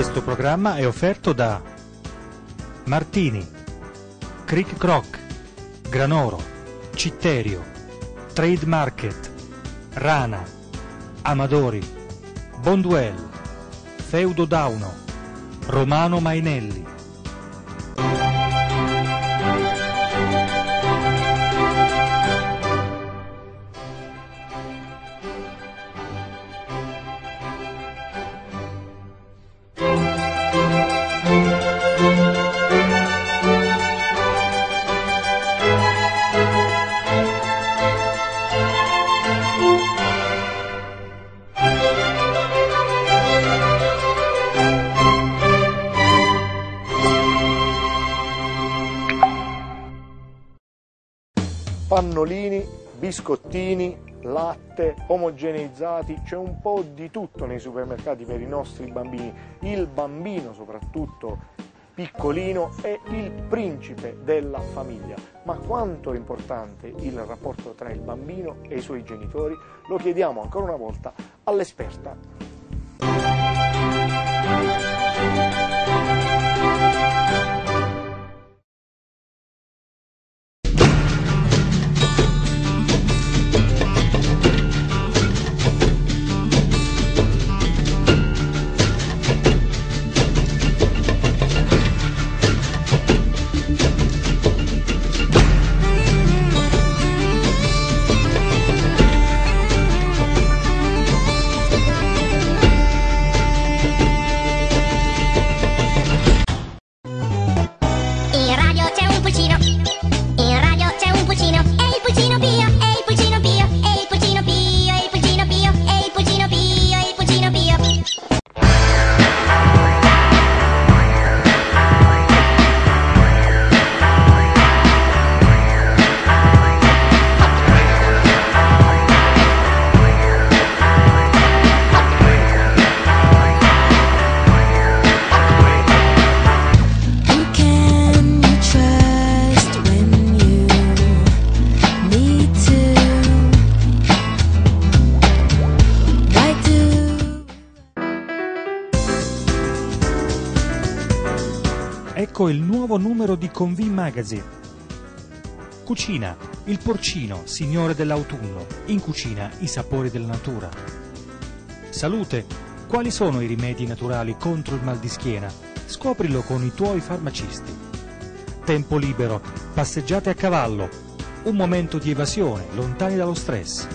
Questo programma è offerto da Martini, Crick Croc, Granoro, Citterio, Trade Market, Rana, Amadori, Bonduel, Feudo Dauno, Romano Mainelli. Pannolini, biscottini, latte, omogeneizzati, c'è un po' di tutto nei supermercati per i nostri bambini. Il bambino soprattutto piccolino è il principe della famiglia. Ma quanto è importante il rapporto tra il bambino e i suoi genitori? Lo chiediamo ancora una volta all'esperta. Il nuovo numero di Convi Magazine. Cucina, il porcino, signore dell'autunno. In cucina, i sapori della natura. Salute, quali sono i rimedi naturali contro il mal di schiena? Scoprilo con i tuoi farmacisti. Tempo libero, passeggiate a cavallo, un momento di evasione, lontani dallo stress.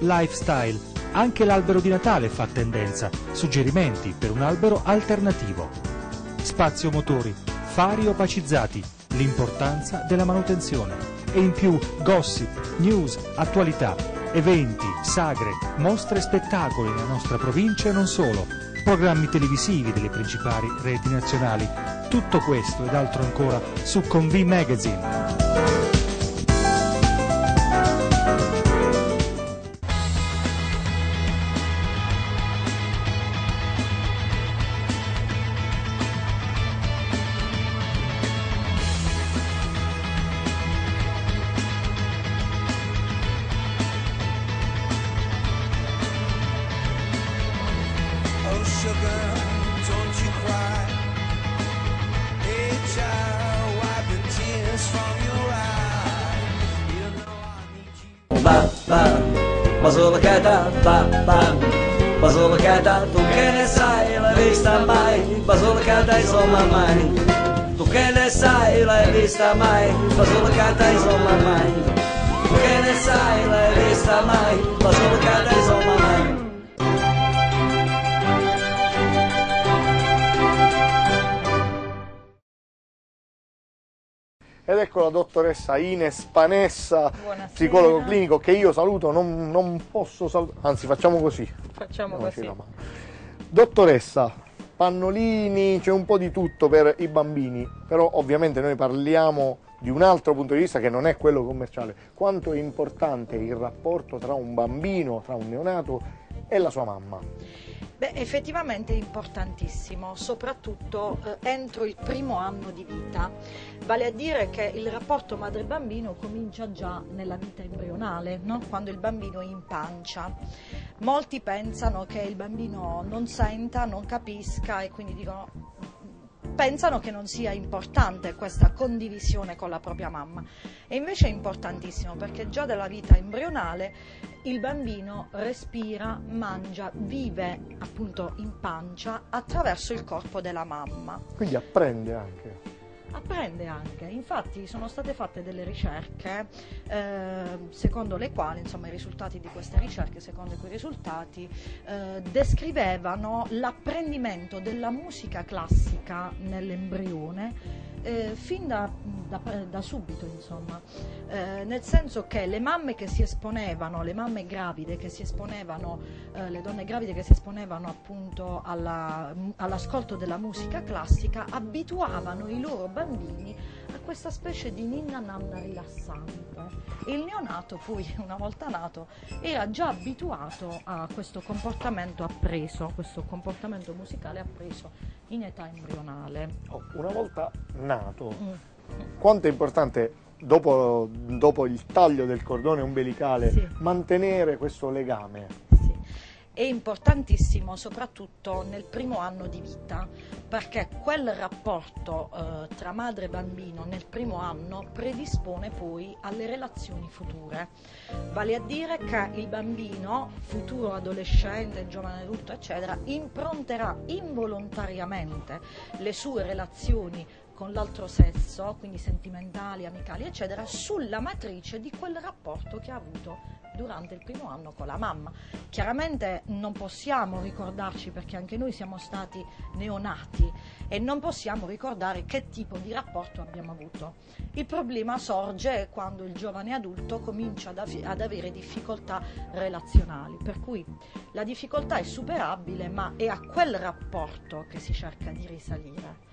Lifestyle, anche l'albero di Natale fa tendenza, suggerimenti per un albero alternativo. Spazio motori, fari opacizzati, l'importanza della manutenzione. E in più gossip, news, attualità, eventi, sagre, mostre e spettacoli nella nostra provincia e non solo, programmi televisivi delle principali reti nazionali. Tutto questo ed altro ancora su Convi Magazine. Basulcata ba ba Basulcata tu che ne sai l'hai vista mai. Basulcata insomma mai. Tu che ne sai l'hai vista mai. Basulcata insomma mai. Tu che ne sai l'hai vista mai. Basulcata insomma mai Ed ecco la dottoressa Ines Panessa, Buonasera. psicologo clinico, che io saluto, non, non posso salutare, anzi facciamo così. Facciamo Diamoci così. Dottoressa, pannolini, c'è un po' di tutto per i bambini, però ovviamente noi parliamo di un altro punto di vista che non è quello commerciale. Quanto è importante il rapporto tra un bambino, tra un neonato e la sua mamma? Beh, effettivamente è importantissimo, soprattutto eh, entro il primo anno di vita, vale a dire che il rapporto madre-bambino comincia già nella vita embrionale, no? quando il bambino è in pancia. Molti pensano che il bambino non senta, non capisca e quindi dicono pensano che non sia importante questa condivisione con la propria mamma e invece è importantissimo perché già dalla vita embrionale il bambino respira, mangia, vive appunto in pancia attraverso il corpo della mamma. Quindi apprende anche. Apprende anche, infatti sono state fatte delle ricerche eh, secondo le quali, insomma i risultati di queste ricerche, secondo quei risultati, eh, descrivevano l'apprendimento della musica classica nell'embrione eh, fin da, da- da subito, insomma, Eh, nel senso che le mamme che si esponevano, le mamme gravide che si esponevano, eh, le donne gravide che si esponevano appunto alla- all'ascolto della musica classica, abituavano i loro bambini questa specie di ninna nanna rilassante. Il neonato poi, una volta nato, era già abituato a questo comportamento appreso, questo comportamento musicale appreso in età embrionale. Oh, una volta nato, Mm. quanto è importante dopo, dopo il taglio del cordone ombelicale Sì. mantenere questo legame? È importantissimo soprattutto nel primo anno di vita perché quel rapporto eh, tra madre e bambino nel primo anno predispone poi alle relazioni future. Vale a dire che il bambino, futuro adolescente, giovane adulto, eccetera, impronterà involontariamente le sue relazioni con l'altro sesso, quindi sentimentali, amicali, eccetera, sulla matrice di quel rapporto che ha avuto durante il primo anno con la mamma. Chiaramente non possiamo ricordarci, perché anche noi siamo stati neonati, e non possiamo ricordare che tipo di rapporto abbiamo avuto. Il problema sorge quando il giovane adulto comincia ad, av- ad avere difficoltà relazionali, per cui la difficoltà è superabile, ma è a quel rapporto che si cerca di risalire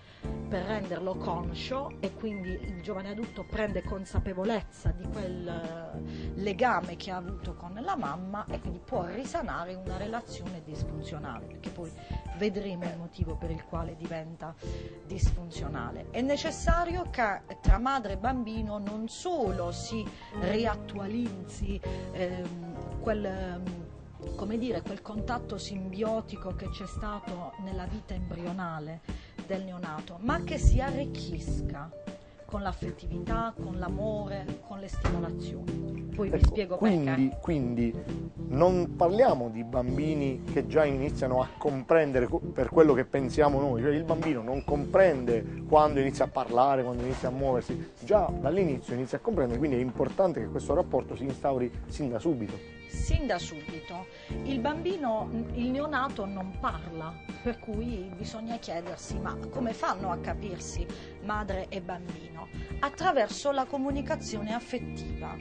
per renderlo conscio e quindi il giovane adulto prende consapevolezza di quel eh, legame che ha avuto con la mamma e quindi può risanare una relazione disfunzionale, perché poi vedremo il motivo per il quale diventa disfunzionale. È necessario che tra madre e bambino non solo si riattualizzi ehm, quel ehm, come dire, quel contatto simbiotico che c'è stato nella vita embrionale del neonato, ma che si arricchisca con l'affettività, con l'amore, con le stimolazioni. Poi vi Ecco, spiego quindi, perché. quindi non parliamo di bambini che già iniziano a comprendere co- per quello che pensiamo noi, cioè il bambino non comprende quando inizia a parlare, quando inizia a muoversi, già dall'inizio inizia a comprendere, quindi è importante che questo rapporto si instauri sin da subito. Sin da subito il bambino, il neonato non parla, per cui bisogna chiedersi ma come fanno a capirsi madre e bambino? Attraverso la comunicazione affettiva,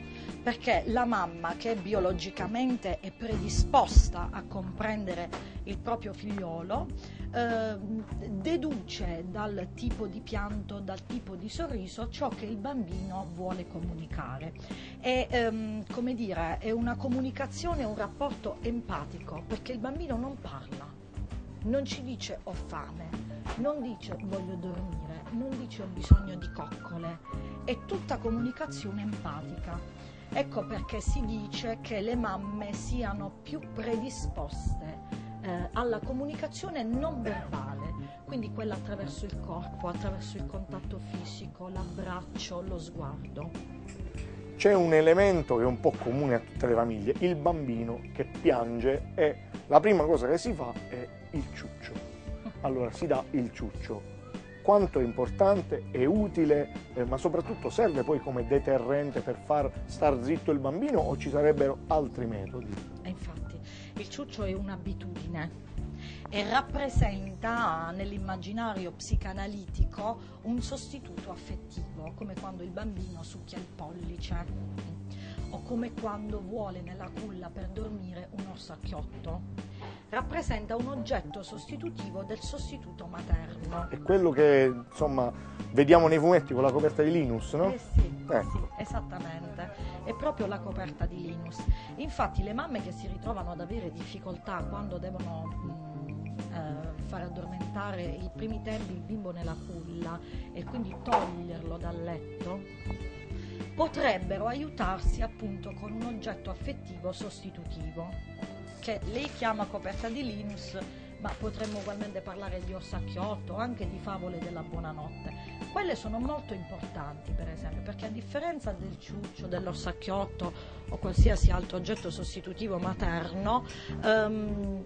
perché la mamma che biologicamente è predisposta a comprendere il proprio figliolo eh, deduce dal tipo di pianto, dal tipo di sorriso ciò che il bambino vuole comunicare. È, ehm, come dire, è una comunicazione, un rapporto empatico, perché il bambino non parla, non ci dice ho fame, non dice voglio dormire, non dice ho bisogno di coccole, è tutta comunicazione empatica. Ecco perché si dice che le mamme siano più predisposte eh, alla comunicazione non verbale, quindi quella attraverso il corpo, attraverso il contatto fisico, l'abbraccio, lo sguardo. C'è un elemento che è un po' comune a tutte le famiglie, il bambino che piange e la prima cosa che si fa è il ciuccio. Allora si dà il ciuccio. Quanto è importante, è utile, eh, ma soprattutto serve poi come deterrente per far star zitto il bambino o ci sarebbero altri metodi? E infatti il ciuccio è un'abitudine e rappresenta nell'immaginario psicanalitico un sostituto affettivo, come quando il bambino succhia il pollice o come quando vuole nella culla per dormire un orsacchiotto. Rappresenta un oggetto sostitutivo del sostituto materno. È quello che insomma vediamo nei fumetti con la coperta di Linus, no? Eh sì, Eh. sì, esattamente, è proprio la coperta di Linus. Infatti le mamme che si ritrovano ad avere difficoltà quando devono mm, eh, far addormentare i primi tempi il bimbo nella culla e quindi toglierlo dal letto, potrebbero aiutarsi appunto con un oggetto affettivo sostitutivo che lei chiama coperta di Linus ma potremmo ugualmente parlare di ossacchiotto, anche di favole della buonanotte. Quelle sono molto importanti, per esempio, perché a differenza del ciuccio, dell'ossacchiotto o qualsiasi altro oggetto sostitutivo materno, mm,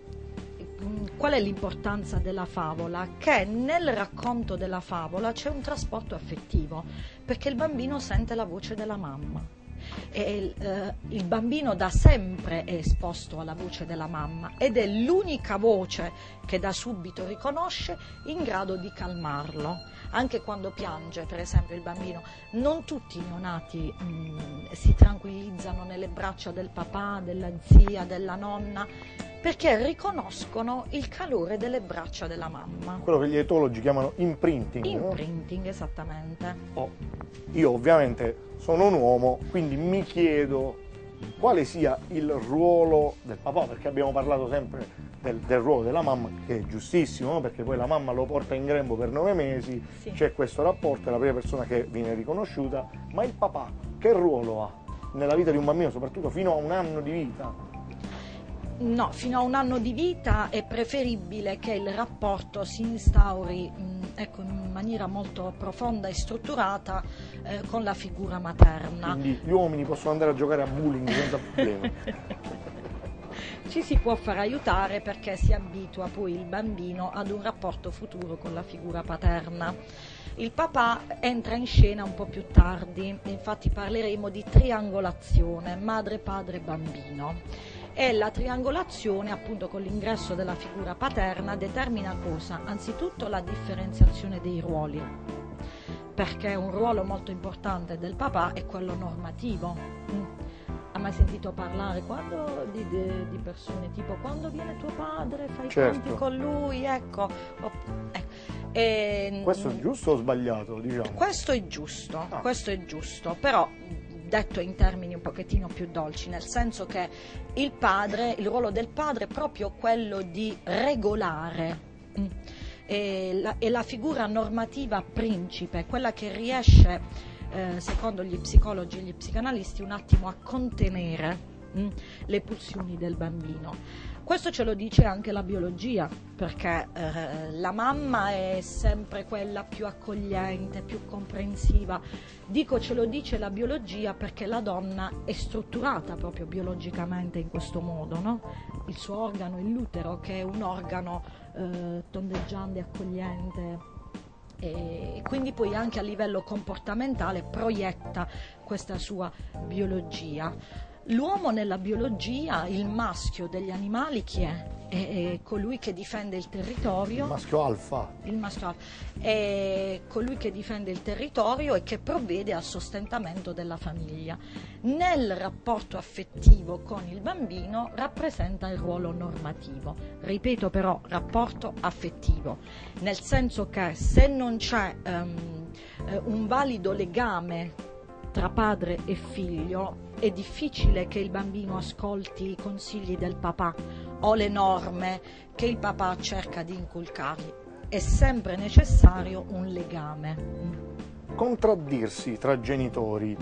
qual è l'importanza della favola? Che nel racconto della favola c'è un trasporto affettivo, perché il bambino sente la voce della mamma. E, eh, il bambino da sempre è esposto alla voce della mamma ed è l'unica voce che da subito riconosce in grado di calmarlo. Anche quando piange, per esempio, il bambino, non tutti i neonati mm, si tranquillizzano nelle braccia del papà, della zia, della nonna, perché riconoscono il calore delle braccia della mamma. Quello che gli etologi chiamano imprinting. no? Imprinting, esattamente. Oh, Io ovviamente sono un uomo, quindi mi chiedo quale sia il ruolo del papà, perché abbiamo parlato sempre del, del ruolo della mamma, che è giustissimo, no? perché poi la mamma lo porta in grembo per nove mesi, Sì. c'è questo rapporto, è la prima persona che viene riconosciuta, ma il papà che ruolo ha nella vita di un bambino, soprattutto fino a un anno di vita? No, fino a un anno di vita è preferibile che il rapporto si instauri mh, ecco, in maniera molto profonda e strutturata eh, con la figura materna. Quindi gli uomini possono andare a giocare a bowling senza problemi. Ci si può far aiutare perché si abitua poi il bambino ad un rapporto futuro con la figura paterna. Il papà entra in scena un po' più tardi, infatti parleremo di triangolazione madre, padre, bambino. E la triangolazione, appunto con l'ingresso della figura paterna, determina cosa? Anzitutto la differenziazione dei ruoli, perché un ruolo molto importante del papà è quello normativo. Mai sentito parlare quando, di, di- di persone tipo quando viene tuo padre, fai Certo. conti con lui, ecco. Opp- ecco. E- Questo è giusto o sbagliato, diciamo? questo è giusto, Ah. questo è giusto, però detto in termini un pochettino più dolci, nel senso che il padre, il ruolo del padre è proprio quello di regolare. mm, E la, è la figura normativa principe, quella che riesce, eh, secondo gli psicologi e gli psicanalisti, un attimo a contenere mm, le pulsioni del bambino. Questo ce lo dice anche la biologia, perché eh, la mamma è sempre quella più accogliente, più comprensiva. Dico ce lo dice la biologia perché la donna è strutturata proprio biologicamente in questo modo, no? Il suo organo, il l'utero, che è un organo eh, tondeggiante, accogliente, e quindi poi anche a livello comportamentale proietta questa sua biologia. L'uomo nella biologia, il maschio degli animali chi è? È, colui che difende il Il territorio, maschio alfa. il maschio alfa, è colui che difende il territorio e che provvede al sostentamento della famiglia. Nel rapporto affettivo con il bambino rappresenta il ruolo normativo. Ripeto però, rapporto affettivo, nel senso che se non c'è eh, un valido legame tra padre e figlio, è difficile che il bambino ascolti i consigli del papà o le norme che il papà cerca di inculcargli. È sempre necessario un legame. contraddirsi tra genitori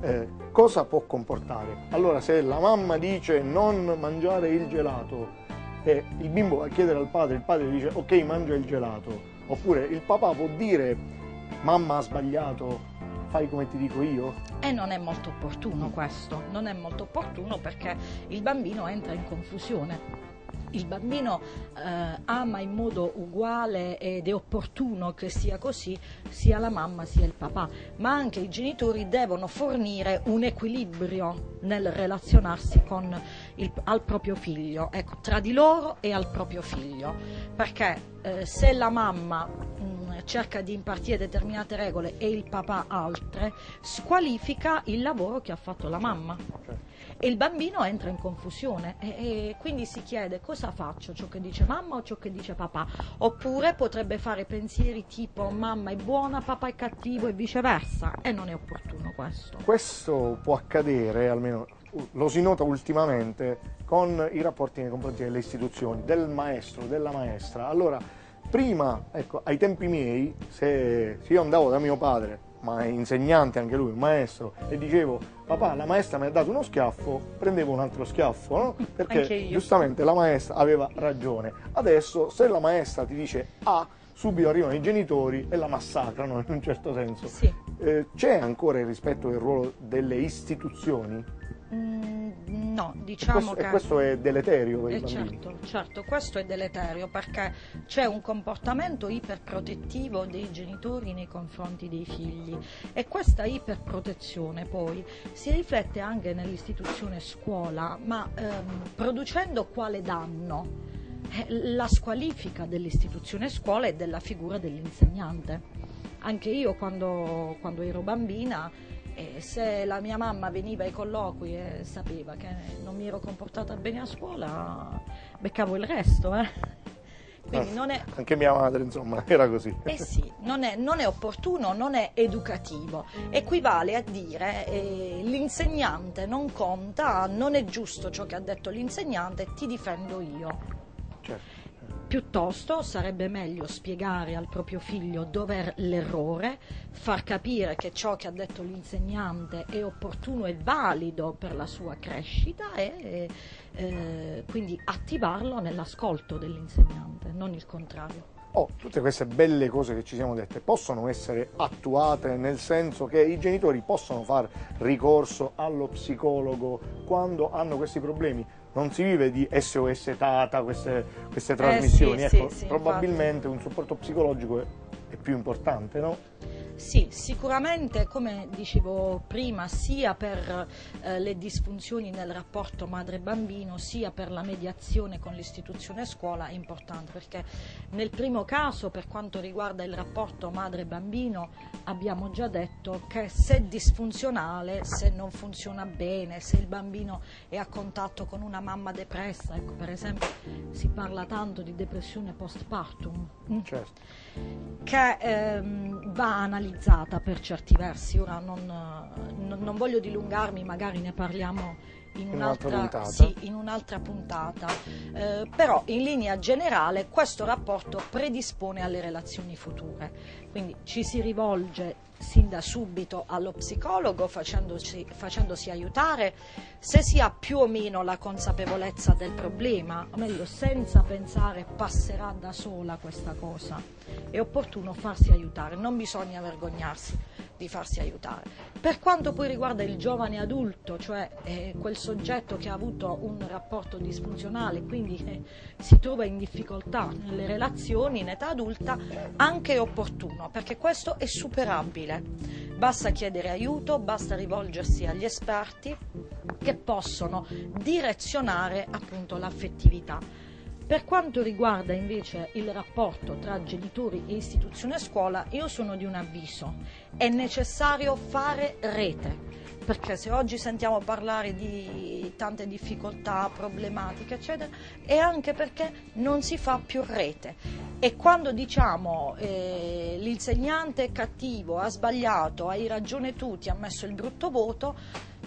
eh, cosa può comportare? Allora se la mamma dice non mangiare il gelato e il bimbo va a chiedere al padre, il padre dice ok mangia il gelato, oppure il papà può dire mamma ha sbagliato, fai come ti dico io? E non è molto opportuno questo, non è molto opportuno perché il bambino entra in confusione. Il bambino eh, ama in modo uguale ed è opportuno che sia così sia la mamma sia il papà, ma anche i genitori devono fornire un equilibrio nel relazionarsi con il- al proprio figlio, ecco, tra di loro e al proprio figlio, perché eh, se la mamma mh, cerca di impartire determinate regole e il papà altre, squalifica il lavoro che ha fatto la mamma. E il bambino entra in confusione e, e quindi si chiede cosa faccio, ciò che dice mamma o ciò che dice papà. Oppure potrebbe fare pensieri tipo mamma è buona, papà è cattivo e viceversa. E non è opportuno questo. Questo può accadere, almeno lo si nota ultimamente con i rapporti nei confronti delle istituzioni, del maestro, della maestra. Allora, prima, ecco, ai tempi miei, se, se io andavo da mio padre, ma è insegnante anche lui, un maestro, e dicevo, papà, la maestra mi ha dato uno schiaffo, prendevo un altro schiaffo, no? Perché giustamente la maestra aveva ragione. Adesso, se la maestra ti dice A, subito arrivano i genitori e la massacrano in un certo senso. Sì. Eh, c'è ancora il rispetto del ruolo delle istituzioni? Mm, no, diciamo questo, che... e questo è deleterio per i Eh, bambini. certo, certo, questo è deleterio perché c'è un comportamento iperprotettivo dei genitori nei confronti dei figli e questa iperprotezione poi si riflette anche nell'istituzione scuola, ma ehm, producendo quale danno? Eh, La squalifica dell'istituzione scuola e della figura dell'insegnante. Anche io quando, quando ero bambina e se la mia mamma veniva ai colloqui e sapeva che non mi ero comportata bene a scuola, beccavo il resto. eh. Quindi Ah, non è, Anche mia madre, insomma, era così. eh sì, non è, non è opportuno, non è educativo. Equivale a dire eh, l'insegnante non conta, non è giusto ciò che ha detto l'insegnante, ti difendo io. Certo. Piuttosto sarebbe meglio spiegare al proprio figlio dov'è l'errore, far capire che ciò che ha detto l'insegnante è opportuno e valido per la sua crescita e eh, quindi attivarlo nell'ascolto dell'insegnante, non il contrario. Oh, tutte queste belle cose che ci siamo dette possono essere attuate nel senso che i genitori possono far ricorso allo psicologo quando hanno questi problemi. Non si vive di SOS Tata, queste, queste trasmissioni. Eh sì, ecco, sì, sì, probabilmente un supporto psicologico è, è più importante, no? Sì, sicuramente, come dicevo prima, sia per eh, le disfunzioni nel rapporto madre-bambino, sia per la mediazione con l'istituzione scuola è importante, perché nel primo caso, per quanto riguarda il rapporto madre-bambino, abbiamo già detto che se disfunzionale, se non funziona bene, se il bambino è a contatto con una mamma depressa, ecco, per esempio si parla tanto di depressione postpartum. mm? Certo. che ehm, va analizzata per certi versi. Ora non, non- voglio dilungarmi, magari ne parliamo in In un'altra un'altra, puntata. sì, in un'altra puntata. Eh, però in linea generale questo rapporto predispone alle relazioni future. Quindi ci si rivolge sin da subito allo psicologo facendoci, facendosi aiutare se si ha più o meno la consapevolezza del problema, o meglio senza pensare passerà da sola questa cosa. È opportuno farsi aiutare, non bisogna vergognarsi di farsi aiutare. Per quanto poi riguarda il giovane adulto, cioè eh, quel soggetto che ha avuto un rapporto disfunzionale, quindi eh, si trova in difficoltà nelle relazioni in età adulta, anche è opportuno, perché questo è superabile. Basta chiedere aiuto, basta rivolgersi agli esperti che possono direzionare appunto l'affettività. Per quanto riguarda invece il rapporto tra genitori e istituzione scuola, io sono di un avviso, è necessario fare rete, perché se oggi sentiamo parlare di tante difficoltà, problematiche, eccetera, è anche perché non si fa più rete. E quando diciamo eh, l'insegnante è cattivo, ha sbagliato, hai ragione tu, ti ha messo il brutto voto,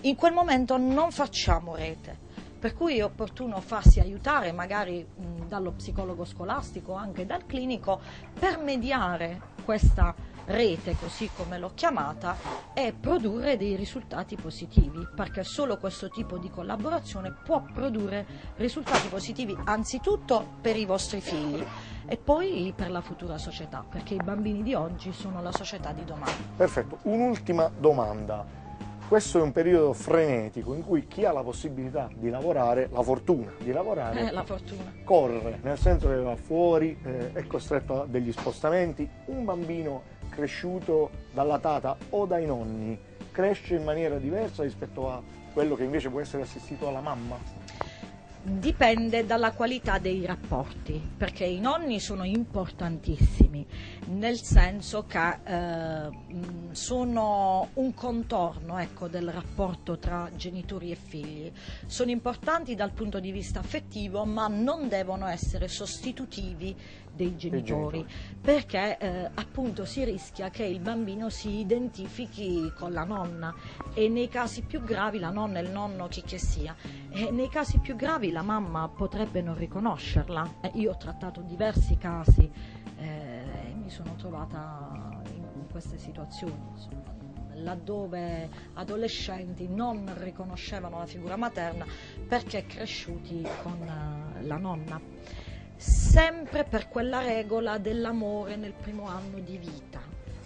in quel momento non facciamo rete. Per cui è opportuno farsi aiutare magari mh, dallo psicologo scolastico anche dal clinico per mediare questa rete, così come l'ho chiamata, e produrre dei risultati positivi, perché solo questo tipo di collaborazione può produrre risultati positivi anzitutto per i vostri figli e poi per la futura società, perché i bambini di oggi sono la società di domani. Perfetto, un'ultima domanda. Questo è un periodo frenetico in cui chi ha la possibilità di lavorare, la fortuna di lavorare, Eh, la fortuna. corre, nel senso che va fuori, eh, è costretto a degli spostamenti. Un bambino cresciuto dalla tata o dai nonni cresce in maniera diversa rispetto a quello che invece può essere assistito dalla mamma. dipende dalla qualità dei rapporti, perché i nonni sono importantissimi, nel senso che eh, sono un contorno ecco, del rapporto tra genitori e figli. Sono importanti dal punto di vista affettivo, ma non devono essere sostitutivi dei genitori, genitori. perché eh, appunto si rischia che il bambino si identifichi con la nonna e nei casi più gravi la nonna e il nonno chi che sia e nei casi più gravi la mamma potrebbe non riconoscerla. Eh, io ho trattato diversi casi eh, e mi sono trovata in, queste situazioni. insomma, laddove adolescenti non riconoscevano la figura materna perché cresciuti con eh, la nonna sempre per quella regola dell'amore nel primo anno di vita.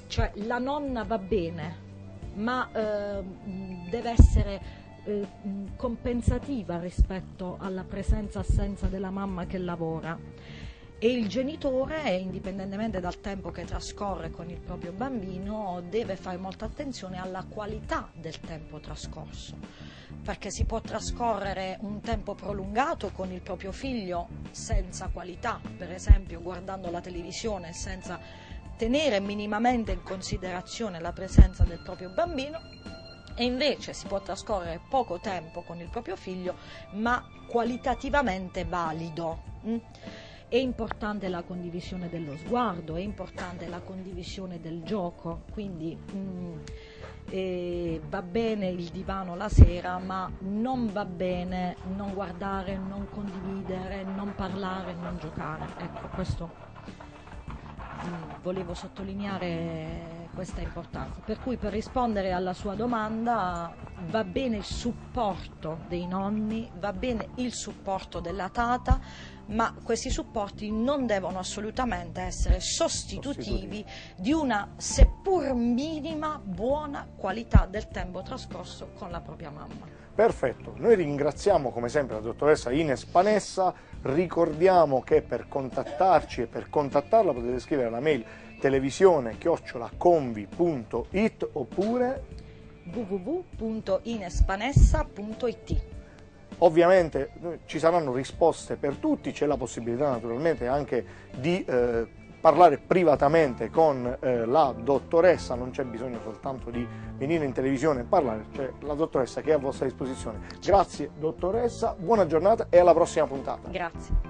Cioè la nonna va bene, ma eh, deve essere eh, compensativa rispetto alla presenza-assenza della mamma che lavora. E il genitore, indipendentemente dal tempo che trascorre con il proprio bambino, deve fare molta attenzione alla qualità del tempo trascorso, perché si può trascorrere un tempo prolungato con il proprio figlio senza qualità, per esempio guardando la televisione senza tenere minimamente in considerazione la presenza del proprio bambino e invece si può trascorrere poco tempo con il proprio figlio ma qualitativamente valido. È importante la condivisione dello sguardo, è importante la condivisione del gioco, quindi mm, eh, va bene il divano la sera, ma non va bene non guardare, non condividere, non parlare, non giocare. Ecco, questo mm, volevo sottolineare questa importanza. Per cui per rispondere alla sua domanda va bene il supporto dei nonni, va bene il supporto della tata, ma questi supporti non devono assolutamente essere sostitutivi di una seppur minima buona qualità del tempo trascorso con la propria mamma. Perfetto, noi ringraziamo come sempre la dottoressa Ines Panessa, ricordiamo che per contattarci e per contattarla potete scrivere alla mail televisione chiocciolaconvi.it oppure www.inespanessa.it ovviamente eh, ci saranno risposte per tutti, c'è la possibilità naturalmente anche di eh, parlare privatamente con eh, la dottoressa, non c'è bisogno soltanto di venire in televisione e parlare, c'è la dottoressa che è a vostra disposizione. Grazie dottoressa, buona giornata e alla prossima puntata. Grazie.